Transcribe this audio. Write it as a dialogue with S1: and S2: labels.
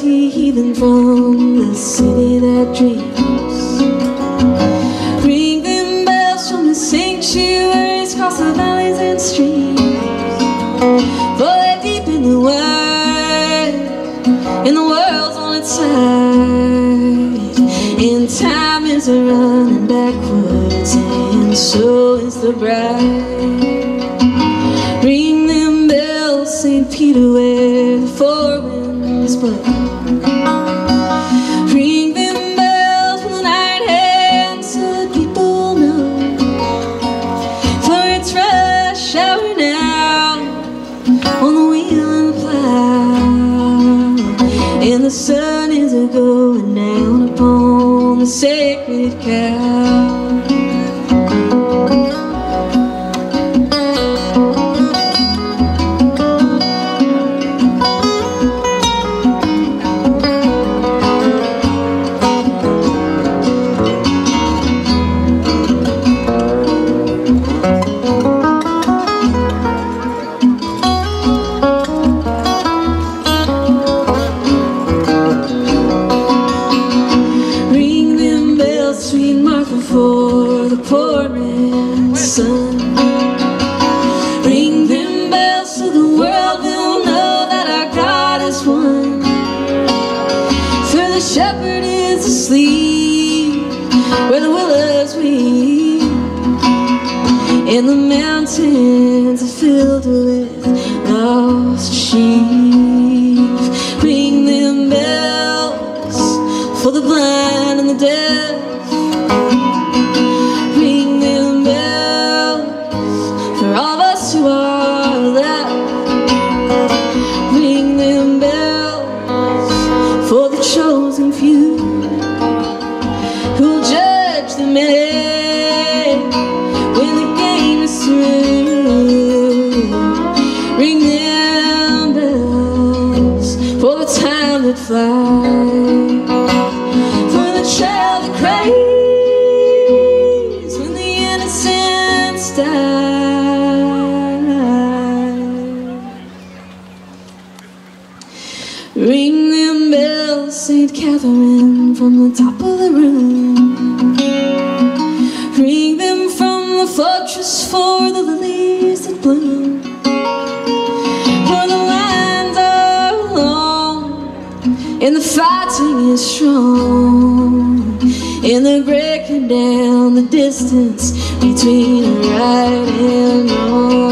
S1: dirty heathen from the city that dreams. Ring them bells from the sanctuaries across the valleys and streams. For deep in the wide, and the world's on its side. And time is a running backwards, and so is the bride. Ring them bells, St. Peter, where the four winds blow. Ring them bells from the night hand so people know. For it's rush hour now on the wheel and the plow. And the sun is a going down upon the sacred cow. Shepherd is asleep where the willows weep, and the mountains are filled with lost sheep. Flies for the child that cries when the innocents die. Ring them bells, Saint Catherine, from the top of the room. Ring them from the fortress for the lilies that bloom. And the fighting is strong, and they're breaking down the distance between right and wrong.